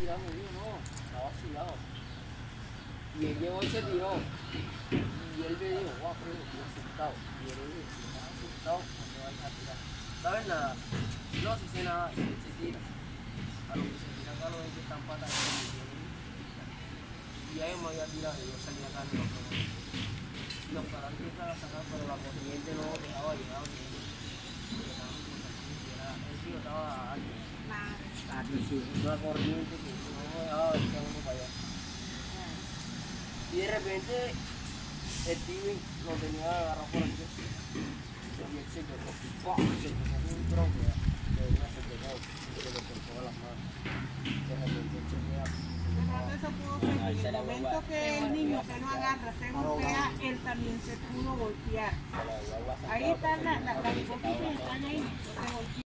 tirando, digo, no, estaba vacilado. Y él llegó y se tiró. Y él me dijo, guau, pero estoy asustado. Y él le dijo, estás asustado, no te vayas a tirar. ¿Sabes nada? No, si sé nada, y él se tira. A lo que se tira acá, lo ven que están patas. Y ahí me había tirado y yo salía acá y los Los patas empiezan a sacar, pero la corriente no dejaba llegar. El tío estaba alto. Aquí sí, una corriente que para allá. Y de repente el tío lo tenía agarrado por pecho. Y él se quedó, ¡pum! se quedó con un tronco ya, que venía se quedó, se le cortó las manos. De repente el chico ya- eso pudo ser en el momento que el niño se lo agarra, se golpea, él también se pudo golpear. Ahí están las la, las hipótesis están ahí, se golpea.